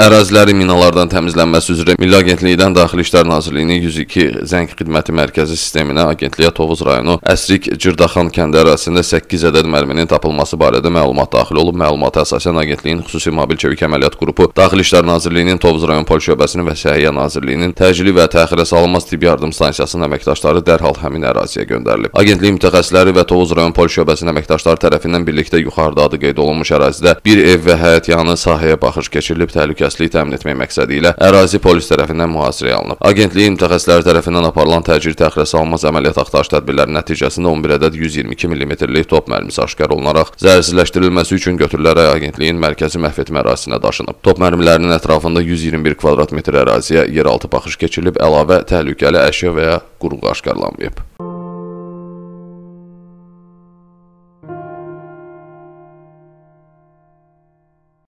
Ərazilərin minalardan təmizlənməsi üzrə Milli Agentlikdən Daxili İşlər Nazirliyinin 102 zəng xidməti mərkəzi sisteminə Agentliyə Tovuz rayonu Əsrik Cırdaxan kəndi ərazisində 8 ədəd mərminin tapılması barədə məlumat daxil olub. Məlumata əsasən Agentliyin xüsusi mobil çevik əməliyyat qrupu Daxili İşlər Nazirliyinin Tovuz rayon polis şöbəsinin və Səhiyyə Nazirliyinin təcili və təxirə salınmaz tibbi yardım stansiyasının əməkdaşları dərhal həmin əraziyə göndərilib. Agentliyin mütəxəssisləri və Tovuz rayon polis şöbəsinin əməkdaşları tərəfindən birlikdə yuxarıda adı qeyd olunmuş ərazidə bir ev və həyət yanı sahəyə baxış keçirilib, təhlükəsizlik təmin etmək məqsədi ilə ərazi polis tərəfindən mühasirəyə alınıb. Agentliyin mütəxəssisləri tərəfindən aparılan təcili təxirə salınmaz əməliyyat axtarış tədbirləri nəticəsində 11 ədəd 122 mm-lik top mərmisi aşkar olunaraq zərərsizləşdirilməsi üçün götürülərək agentliyin mərkəzi məhv etmə ərazisinə daşınıb. Top mərmilərinin ətrafında 121 kvadrat metr əraziyə yeraltı baxış keçirilib, əlavə təhlükəli əşya və ya qurğu aşkarlanmayıb.